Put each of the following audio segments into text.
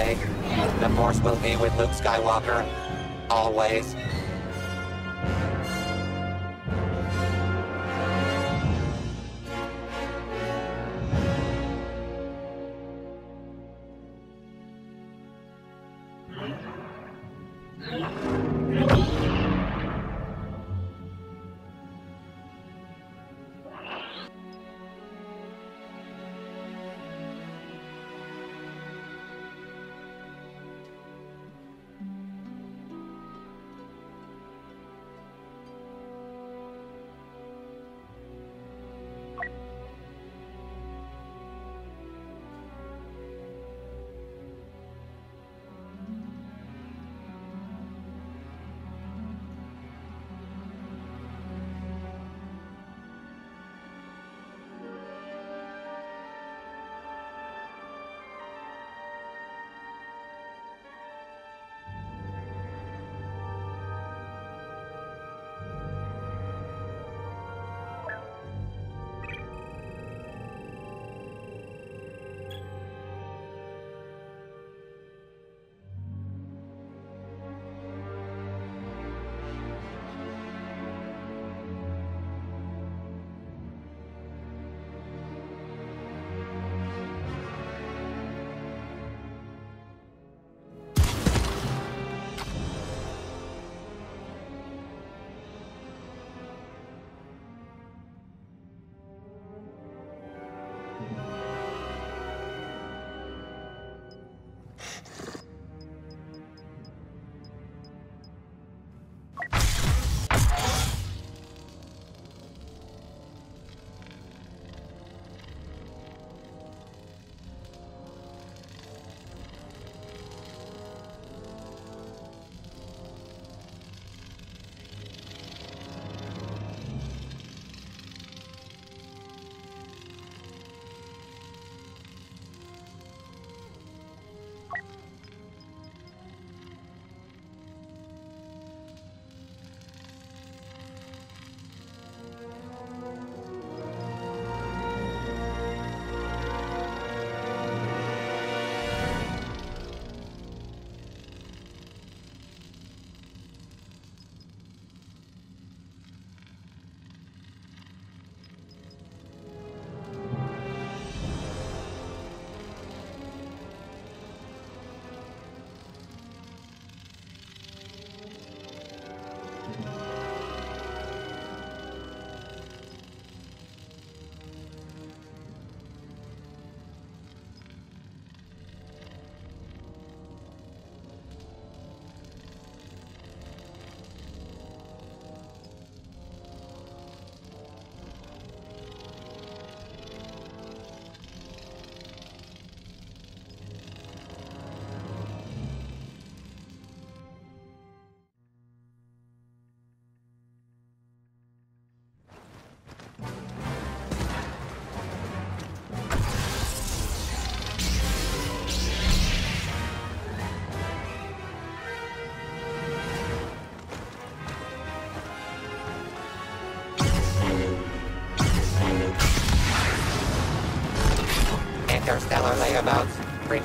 The Force will be with Luke Skywalker. Always.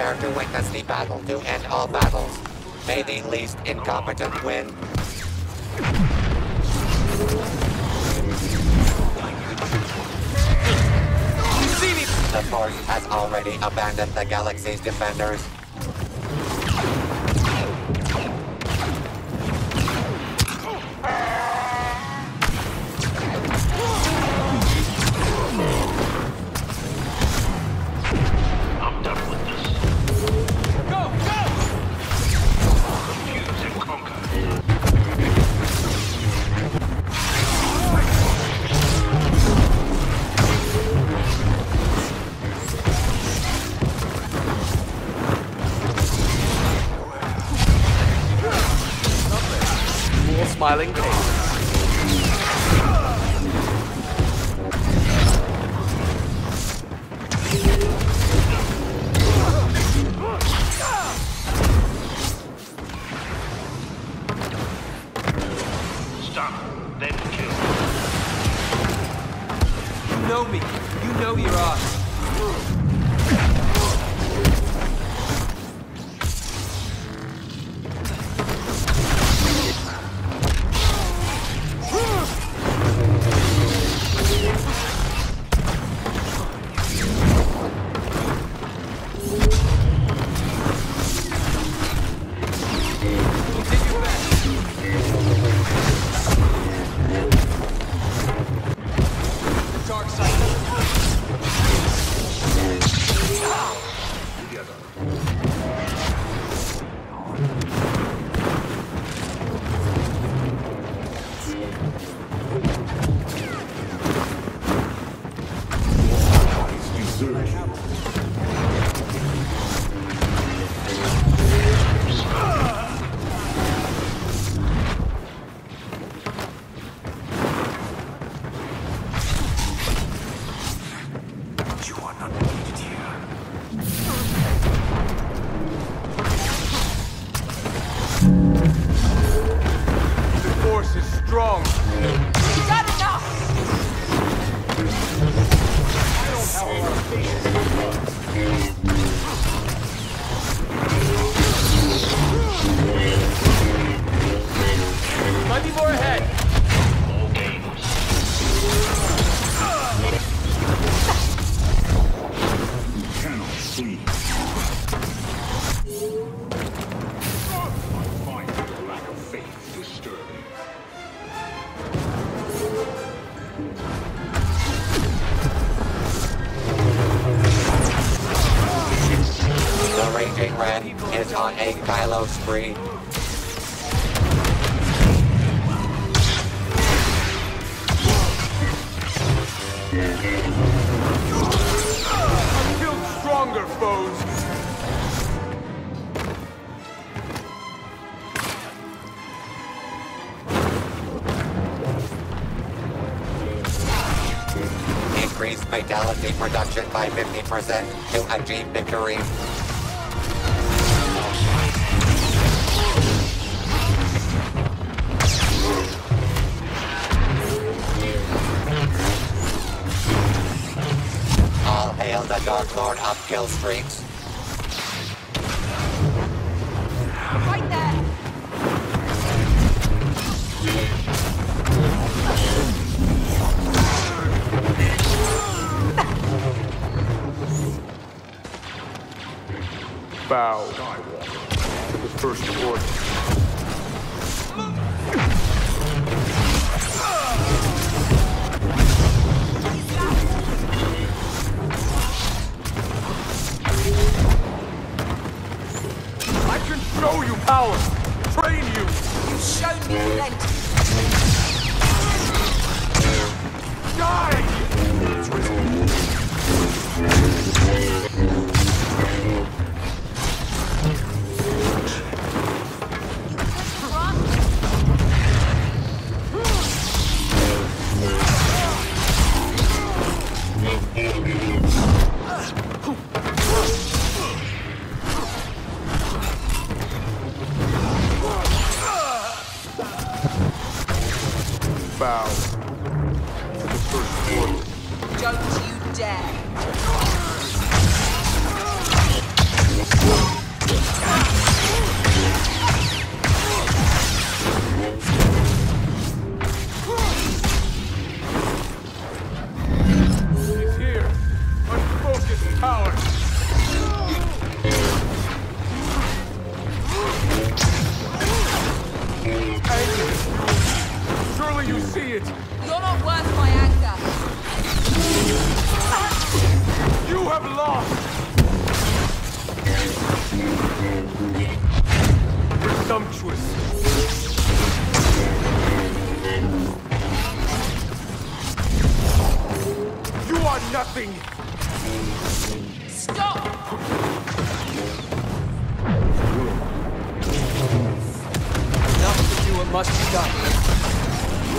Prepare to witness the battle to end all battles. May the least incompetent win. The Force has already abandoned the galaxy's defenders. Know me. Red is on a Kylo spree. Build stronger foes. Increase fatality production by 50% to achieve victory. Dark Lord of kill streaks. Right there! Bow to the first order. Shown. Die. Bow to the first order. Don't you dare. idiot! You're not worth my anger. You have lost! Presumptuous! You are nothing! Stop! enough to do what must be done.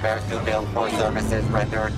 Bear to build for services rendered